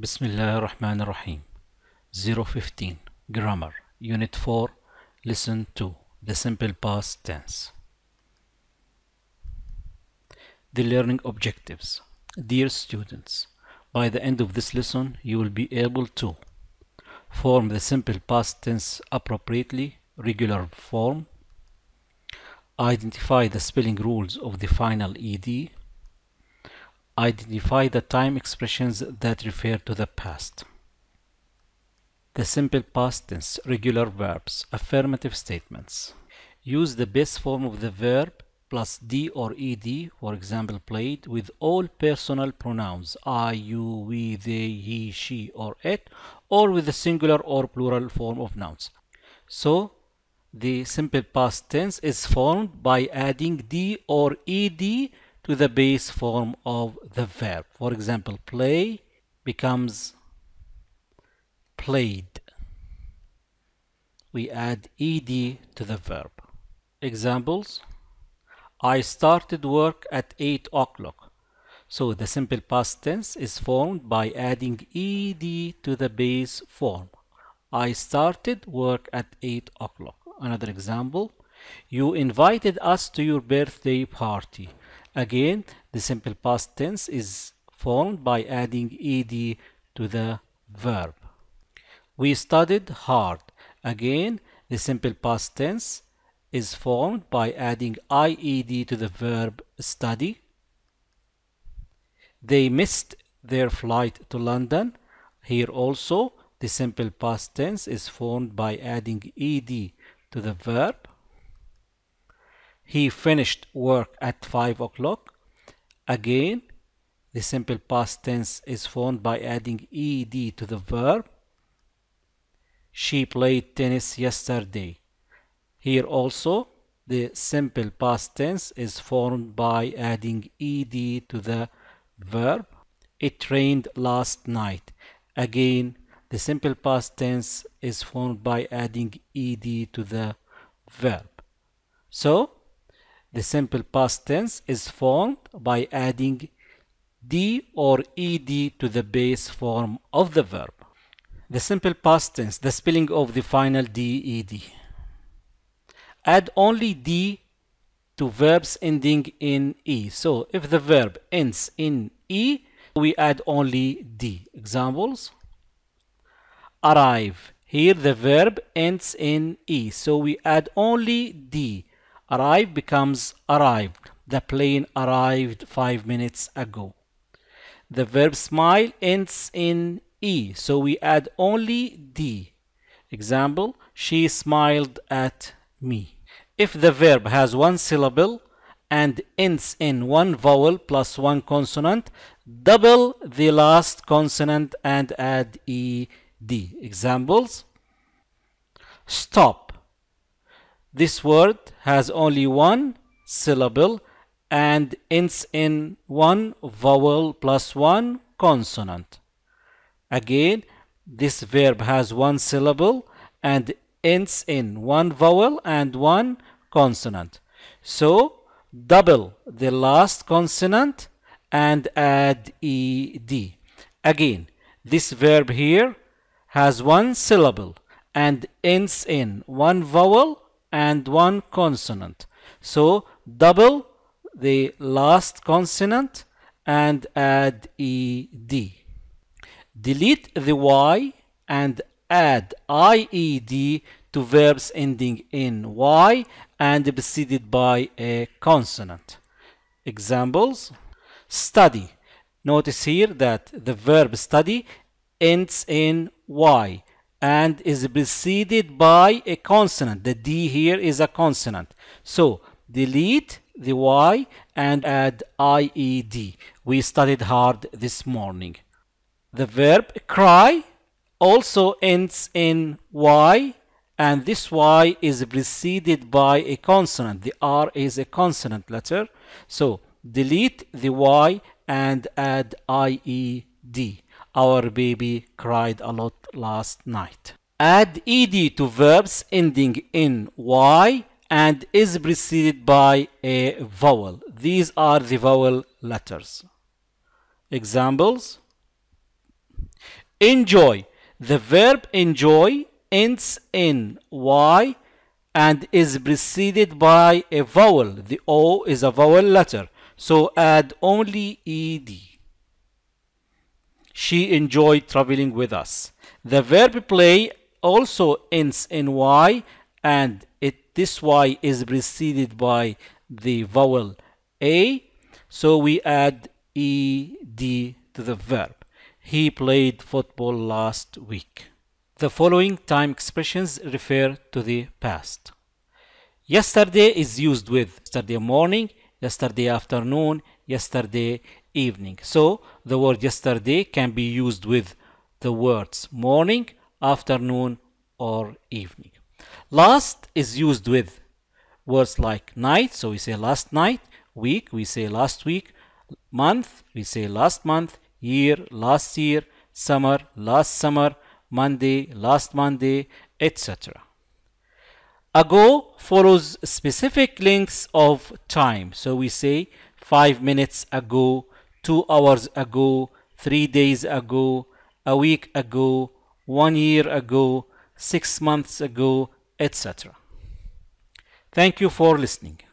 Bismillah ar-Rahman ar-Rahim 015 Grammar Unit 4 Listen 2 The Simple Past Tense. The Learning Objectives. Dear students, by the end of this lesson you will be able to form the simple past tense appropriately, regular form, identify the spelling rules of the final ed, identify the time expressions that refer to the past. The simple past tense, regular verbs, affirmative statements. Use the base form of the verb plus d or ed, for example, played, with all personal pronouns I, you, we, they, he, she, or it, or with the singular or plural form of nouns. So, the simple past tense is formed by adding d or ed to the base form of the verb. For example, play becomes played. We add ed to the verb. Examples I started work at 8 o'clock. So the simple past tense is formed by adding ed to the base form. I started work at 8 o'clock. Another example You invited us to your birthday party. Again, the simple past tense is formed by adding ed to the verb. We studied hard. Again, the simple past tense is formed by adding ied to the verb study. They missed their flight to London. Here also, the simple past tense is formed by adding ed to the verb. He finished work at 5 o'clock. Again, the simple past tense is formed by adding ed to the verb. She played tennis yesterday. Here also, the simple past tense is formed by adding ed to the verb. It rained last night. Again, the simple past tense is formed by adding ed to the verb. So, the simple past tense is formed by adding d or ed to the base form of the verb. The simple past tense, the spelling of the final ded. Add only d to verbs ending in e. So if the verb ends in e, we add only d. Examples arrive. Here the verb ends in e, so we add only d. Arrive becomes arrived. The plane arrived five minutes ago. The verb smile ends in e, so we add only d. Example, she smiled at me. If the verb has one syllable and ends in one vowel plus one consonant, double the last consonant and add ed. Examples Stop. This word has only one syllable and ends in one vowel plus one consonant. Again, this verb has one syllable and ends in one vowel and one consonant. So, double the last consonant and add ed. Again, this verb here has one syllable and ends in one vowel and one consonant. So double the last consonant and add ed. Delete the y and add ied to verbs ending in y and preceded by a consonant. Examples Study. Notice here that the verb study ends in y and is preceded by a consonant. The D here is a consonant. So delete the Y and add IED. We studied hard this morning. The verb cry also ends in Y and this Y is preceded by a consonant. The R is a consonant letter. So delete the Y and add IED. Our baby cried a lot last night. Add ed to verbs ending in y and is preceded by a vowel. These are the vowel letters. Examples enjoy the verb enjoy ends in y and is preceded by a vowel the o is a vowel letter so add only ed she enjoyed traveling with us. The verb play also ends in y and it this y is preceded by the vowel a. So we add ed to the verb. He played football last week. The following time expressions refer to the past. Yesterday is used with yesterday morning yesterday afternoon yesterday evening. So the word yesterday can be used with the words morning afternoon or evening. Last is used with words like night. So we say last night week. We say last week month. We say last month year last year summer last summer monday last monday etc ago follows specific lengths of time. So we say 5 minutes ago 2 hours ago 3 days ago a week ago 1 year ago 6 months ago etc thank you for listening